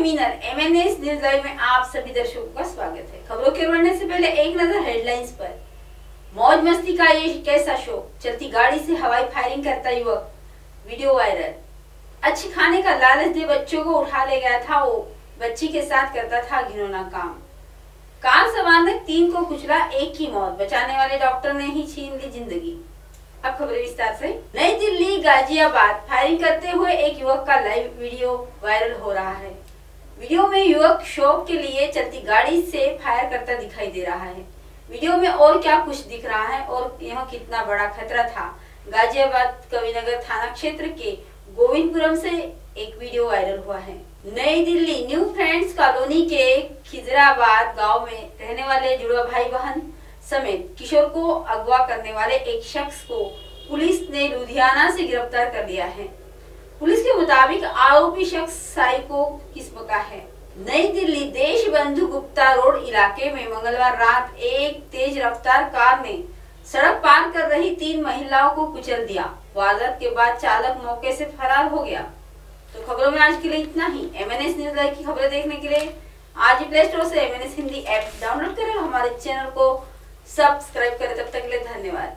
मीनर MNS news live में आप सभी दर्शकों का स्वागत है। खबरों के बढ़ने से पहले एक नज़र हेडलाइंस पर। मौज मस्ती का ये कैसा शो चलती गाड़ी से हवाई फायरिंग करता युवक। Video viral. अच्छे खाने का लालच दे बच्चों को उठा ले गया था वो। बच्ची के साथ करता था घिनौना काम। कार सवार ने तीन को कुचला एक की मौत। बचाने वाले डॉक्टर ने ही छीन ली ज़िंदगी। अब खबरें विस्तार से। नई दिल्ली, गाजियाबाद। फायरिंग करते हुए एक युवक का लाइव वीडियो वायरल हो रहा है। वीडियो में युवक शॉप के लिए चलती गाड़ी से फायर करता दिखाई दे रहा है। वीडियो में और क्या कुछ दिख रहा है और यह कितना बड़ा खतरा था? गाजियाबाद कविनगर थाना क्षेत्र के गोविंदपुरम से एक वीडियो वायरल हुआ है। नई दिल्ली न्यू फ्रेंड्स कॉलोनी के खिजराबाद गाँव में रहने वाले जुड़वा भाई बहन समेत किशोर को अगवा करने वाले एक शख्स को पुलिस ने लुधियाना से गिरफ़्तार कर लिया है। पुलिस के मुताबिक आरोपी शख्स साइको किस्म का है। नई दिल्ली देश बंधु गुप्ता रोड इलाके में मंगलवार रात एक तेज रफ्तार कार ने सड़क पार कर रही तीन महिलाओं को कुचल दिया। वारदात के बाद चालक मौके से फरार हो गया। तो खबरों में आज के लिए इतना ही। M N S news live की खबरें देखने के लिए आज ही प्ले स्टोर से M N S Hindi app download करें हमारे चैनल को सब्सक्राइब करें। तब तक के लिए धन्यवाद।